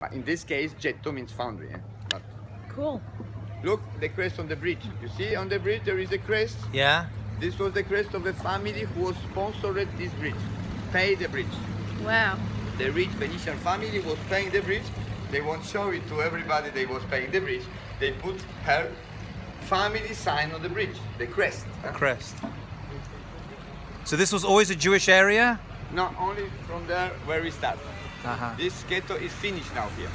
But in this case, getto means foundry. Eh? But Cool. look, the crest on the bridge. You see on the bridge there is a crest. Yeah. This was the crest of a family who was sponsored this bridge, pay the bridge. Wow. The rich Venetian family was paying the bridge. They won't show it to everybody they was paying the bridge. They put her family sign on the bridge, the crest. A crest. So this was always a Jewish area? Not only from there where we start. Uh-huh. This ghetto is finished now here.